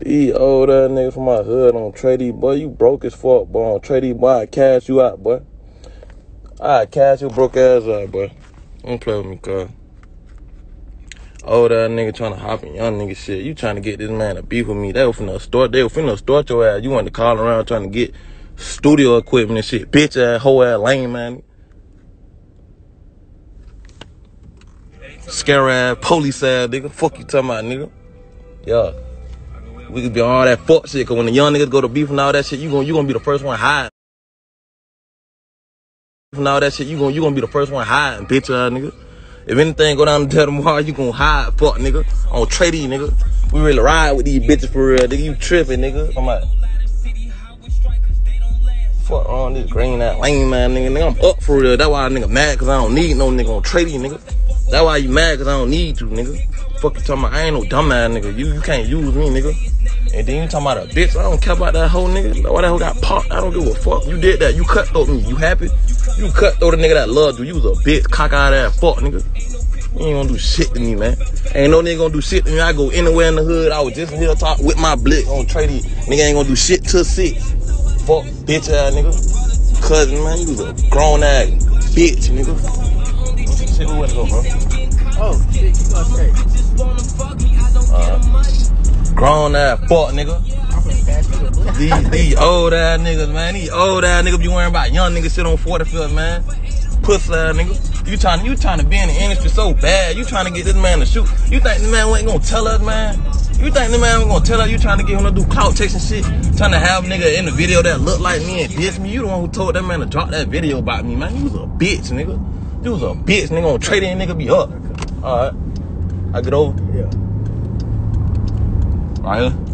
These old ass niggas from my hood on Trady, boy, you broke as fuck, boy. On Trady, boy, I cash you out, boy. I cash your broke ass out, boy. Don't play with me, cuz. Old ass nigga trying to hop in young nigga shit. You trying to get this man to beef with me. They were finna start, they were finna start your ass. You want to call around trying to get studio equipment and shit. Bitch ass, whole ass lame, man. Scare ass, police ass, nigga. Fuck you talking about, nigga. Yeah. We could be all that fuck shit, cause when the young niggas go to beef and all that shit, you gon' you gonna be the first one high. And all that shit, you gon' you gonna be the first one hiding, bitch ass nigga. If anything go down to tell tomorrow, you gon' hide, fuck nigga. On trading, nigga. We really ride with these bitches for real, nigga. You tripping, nigga. I'm like, fuck on this green ass lame man, nigga. Nigga, I'm up for real. That's why a nigga mad, cause I don't need no nigga on trading, nigga. That's why you mad, cause I don't need you, nigga. Fuck you talking about, I ain't no dumb ass nigga. You, you can't use me, nigga. And then you talking about a bitch. I don't care about that whole nigga. Why that hoe got popped? I don't give a fuck. You did that. You cut through me. You happy? You cut through the nigga that loved you. You was a bitch, cock out ass fuck, nigga. You ain't gonna do shit to me, man. Ain't no nigga gonna do shit to me. I go anywhere in the hood. I was just in talk with my blick on trading. Nigga ain't gonna do shit till six. Fuck bitch ass nigga. Cousin, man, you was a grown ass bitch, nigga. Shit, where to go, bro? Oh, shit, you okay. Uh, grown ass fuck, nigga. I'm gonna pass you the book. These, these old ass niggas, man. These old ass niggas be worrying about young niggas shit on 45th, man. Pussy ass nigga. You trying, you trying to be in the industry so bad. You trying to get this man to shoot. You think this man ain't gonna tell us, man? You think the man ain't gonna tell us? You trying to get him to do clout chasing shit? Trying to have nigga in the video that look like me and diss me? You the one who told that man to drop that video about me, man. You was a bitch, nigga. You was a bitch, nigga. On trading nigga be up. Alright. I get over. Yeah. Right here.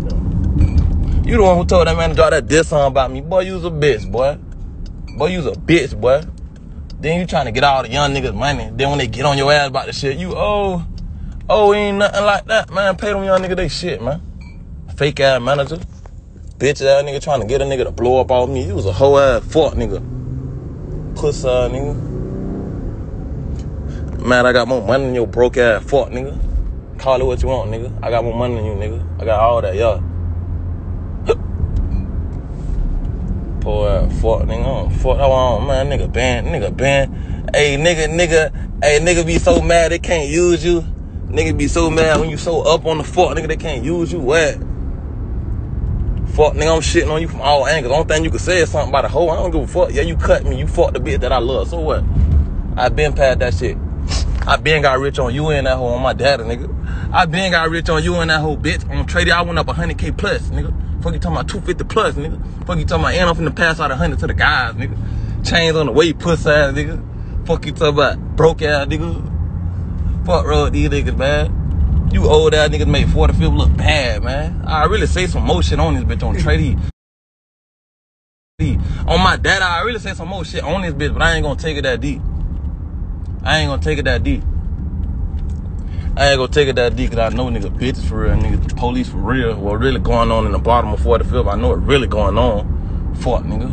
You the one who told that man to drop that diss song about me. Boy, you was a bitch, boy. Boy, you was a bitch, boy. Then you trying to get all the young niggas money. Then when they get on your ass about the shit, you oh, oh, ain't nothing like that, man. Pay them young niggas they shit, man. Fake ass manager. Bitch ass nigga trying to get a nigga to blow up on me. You was a whole ass fuck nigga. Puss ass nigga. Man, I got more money than your broke ass fuck nigga. Call it what you want, nigga. I got more money than you, nigga. I got all that, yeah. Poor ass fuck, nigga. I don't fuck. I want, man, nigga ban, nigga ban. Hey, nigga, nigga, hey, nigga be so mad they can't use you. Nigga be so mad when you so up on the fuck, nigga, they can't use you. What? Fuck, nigga, I'm shitting on you from all angles. The Only thing you can say is something about a hoe. I don't give a fuck. Yeah, you cut me. You fucked the bitch that I love. So what? I've been past that shit. I been got rich on you and that hoe on my daddy, nigga. I been got rich on you and that whole bitch. On trading, I went up 100k plus, nigga. Fuck you talking about 250 plus, nigga. Fuck you talking about, and I'm finna pass out 100 to the guys, nigga. Chains on the way, puss ass, nigga. Fuck you talking about broke ass, nigga. Fuck road these niggas, man. You old ass niggas make 45 look bad, man. I really say some shit on this bitch on trading. On my dad, I really say some more shit on this bitch, but I ain't gonna take it that deep. I ain't gonna take it that deep. I ain't gonna take it that deep because I know nigga bitches for real, nigga police for real. What really going on in the bottom of 45th, I know it really going on. Fuck nigga.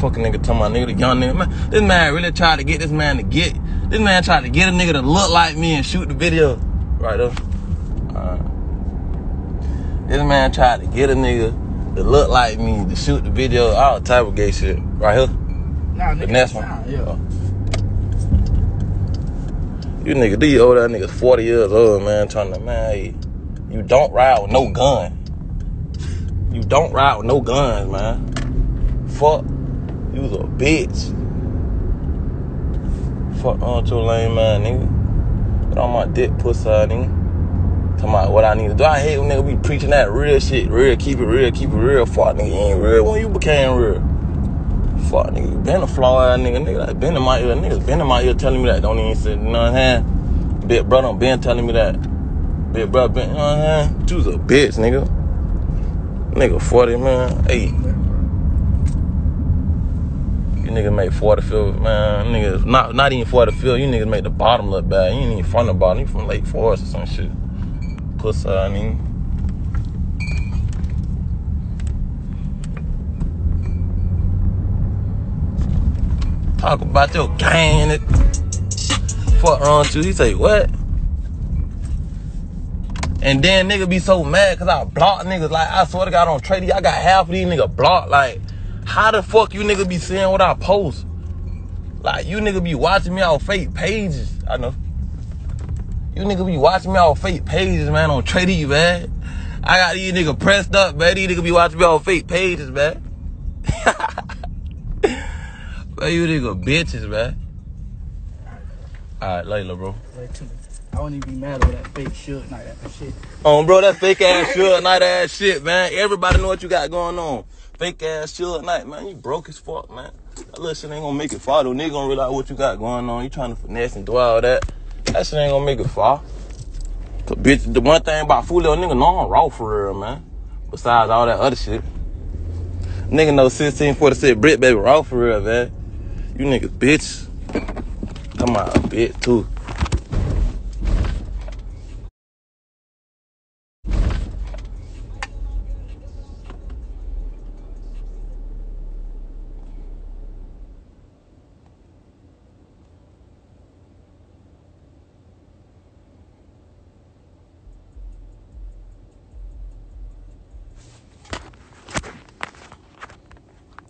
Fucking nigga talking about nigga, the young nigga. Man, this man really tried to get this man to get, this man tried to get a nigga to look like me and shoot the video. Right there. Alright. This man tried to get a nigga to look like me to shoot the video, all type of gay shit. Right here. Nah, nigga. The next one. nah, Yeah. Oh. You nigga, these old ass niggas 40 years old, man, trying to, man, hey, you don't ride with no gun. You don't ride with no guns, man. Fuck. You was a bitch. Fuck on your lame man, nigga. Get on my dick, pussy, nigga. Talking about what I need to do. I hate when nigga be preaching that real shit. Real, keep it real, keep it real. Fuck, nigga, you ain't real when you became real. Fuck, nigga, been a flaw ass nigga, nigga. That been in my ear, niggas been in my ear telling me that. Don't even say, you know what I'm saying? Big brother been telling me that. Big brother been, you know what I'm saying? You was a bitch, nigga. Nigga 40, man. Hey. You niggas make 40 feel, man. Niggas, not not even 40 feel. You niggas make the bottom look bad. You ain't even from the bottom. You from Lake Forest or some shit. Pussy, I mean. Talk about your gang and. Fuck wrong with you. He say, what? And then nigga be so mad cause I block niggas. Like I swear to God on Tradie, I got half of these niggas blocked. Like, how the fuck you nigga be seeing what I post? Like you nigga be watching me off fake pages. I know. You nigga be watching me off fake pages, man, on Tradie, man. I got these niggas pressed up, man. These niggas be watching me off fake pages, man. man, you nigga bitches, man. Alright, later, bro. Like, too. I wouldn't even be mad over that fake shit, like that shit. Um, bro, that fake ass Suge Knight ass shit, man. Everybody know what you got going on. Fake ass Suge Knight, man. You broke as fuck, man. That little shit ain't gonna make it far, though. Nigga gonna realize what you got going on. You trying to finesse and do all that. That shit ain't gonna make it far. Cause, bitch, the one thing about fool little nigga, know I'm raw for real, man. Besides all that other shit. Nigga know 1646 Brit baby raw for real, man. You niggas bitch. Come on, bitch, too.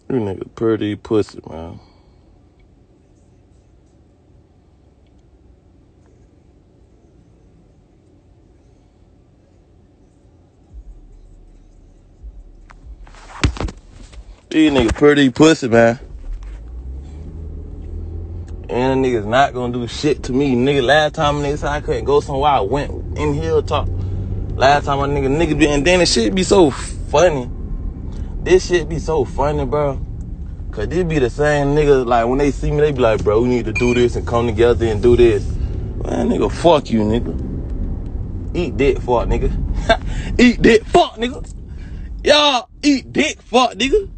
You nigga pretty pussy, man. These niggas pretty pussy, man. And the niggas not gonna do shit to me. Nigga, last time nigga said I couldn't go somewhere, I went in here talk. Last time a nigga, nigga be, and then the shit be so funny. This shit be so funny, bro. Cause this be the same niggas, like when they see me, they be like, bro, we need to do this and come together and do this. Man, nigga, fuck you, nigga. Eat dick, fuck, nigga. eat dick, fuck, nigga. Y'all eat dick, fuck, nigga.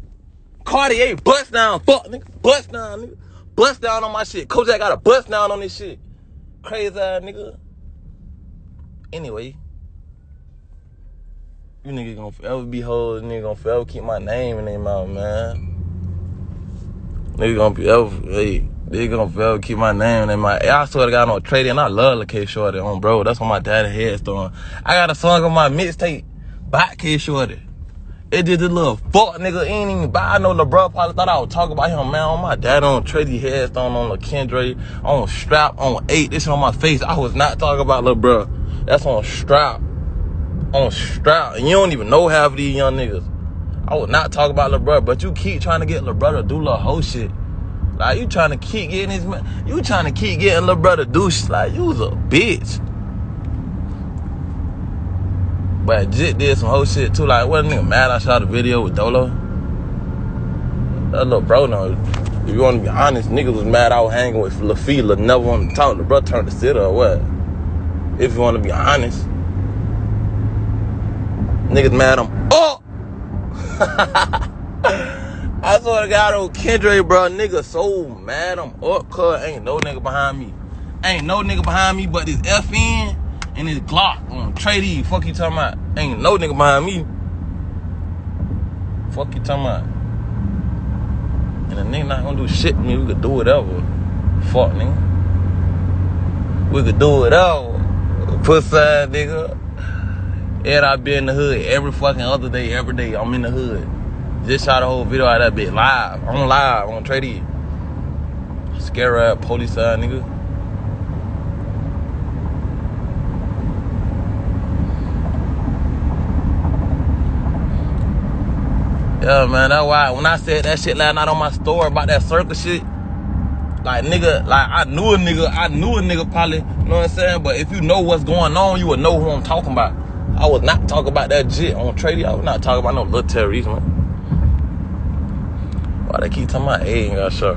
Cartier bust down, fuck, nigga. Bust down, nigga. Bust down on my shit. Kojak got a bust down on this shit. Crazy ass nigga. Anyway. You nigga gonna forever be hoes. Nigga gonna forever keep my name in their mouth, man. Nigga gonna be ever, hey, they gonna forever keep my name in my. I swear to God, on trading. I love the Kshordy on, bro. That's what my daddy headstone. I got a song on my mixtape by Kshordy. It did the little fuck nigga ain't even buy. The bro probably thought I would talk about him, man. On my dad on Tracy headstone on the Kendra on strap on eight. This on my face. I was not talking about bro. That's on strap. On strap. And you don't even know half of these young niggas. I would not talk about LeBron, but you keep trying to get LeBron to do little whole shit. Like you trying to keep getting his man, you trying to keep getting LeBron to do shit. Like you was a bitch. But Jit did some whole shit too. Like what nigga mad I shot a video with Dolo. That little bro no. If you want to be honest, niggas was mad I was hanging with LaFila, never want to talk. The bro turned to sit or what? If you want to be honest. Niggas mad I'm oh I swear to God on Kendra, bro, nigga so mad I'm up, cuz ain't no nigga behind me. Ain't no nigga behind me but this FN and this Glock on Trade Fuck you talking about. Ain't no nigga behind me. Fuck you talking about. And the nigga not gonna do shit to me. We could do whatever. Fuck nigga. We could do whatever. Pussy ass nigga. And I be in the hood every fucking other day, every day. I'm in the hood. Just shot a whole video out of that bitch live. I'm live on Trade Scare ass police side nigga. Yeah, man, that's why when I said that shit last night on my story about that circle shit, like nigga, like I knew a nigga, I knew a nigga probably, you know what I'm saying? But if you know what's going on, you would know who I'm talking about. I was not talking about that shit on trading. I was not talking about no little terrorist, man. Why they keep talking about A ain't got shot?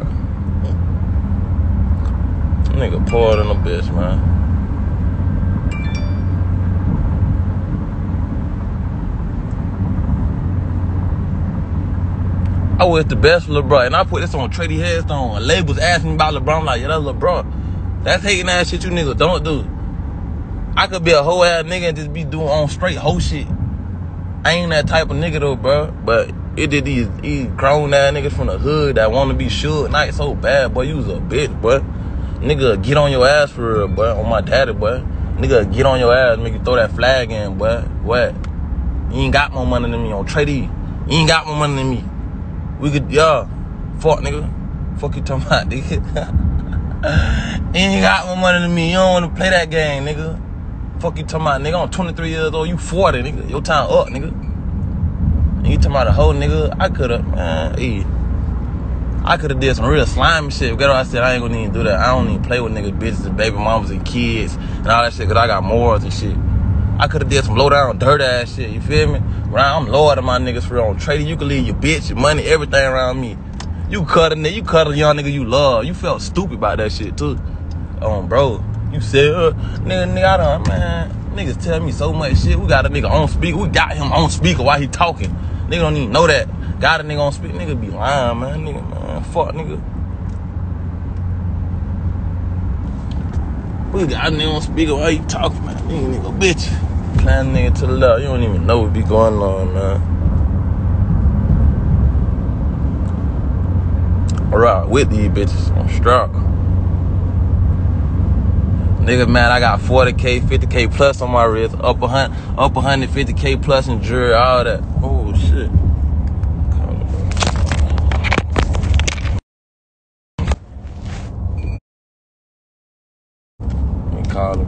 Nigga poured in a bitch, man. I was the best LeBron. And I put this on Trady Headstone. Labels asking about LeBron. I'm like, yeah, that's LeBron. That's hating ass shit you niggas don't do. I could be a whole ass nigga and just be doing on straight whole shit. I ain't that type of nigga though, bro. But it did these, these grown ass niggas from the hood that want to be Suge Knight so bad, boy. You was a bitch, boy. Nigga, get on your ass for real, boy. On my daddy, boy. Nigga, get on your ass, make you throw that flag in, boy. What? You ain't got more money than me on Trade You ain't got more money than me. We could, yeah. Fuck, nigga. Fuck you talking about, nigga. you ain't got more money than me. You don't want to play that game, nigga. Fuck you talking about, nigga. I'm 23 years old. You 40, nigga. Your time up, nigga. And you talking about a whole nigga. I could have, man. Hey. I could have did some real slimy shit. Get what I said? I ain't gonna even do that. I don't even play with niggas, bitches, and baby mamas and kids and all that shit because I got morals and shit. I could have did some low down, dirt ass shit. You feel me? Around, I'm loyal to my niggas for on trading. You can leave your bitch, your money, everything around me. You cut a nigga, you cut a young nigga you love. You felt stupid about that shit too. Um, bro, you said, uh, nigga, nigga, I done, man, niggas tell me so much shit. We got a nigga on speaker. We got him on speaker while he talking. Nigga don't even know that. Got a nigga on speaker. Nigga be lying, man. Nigga, man, fuck, nigga. We got a nigga on speaker while you talking, man. Nigga, nigga, bitch. Plan nigga to the left. You don't even know what be going on, man. Alright, with these bitches. I'm struck. Nigga, man, I got 40k, 50k plus on my wrist, up a hundred, up 150k plus in jewelry, all that. Oh shit. Kaan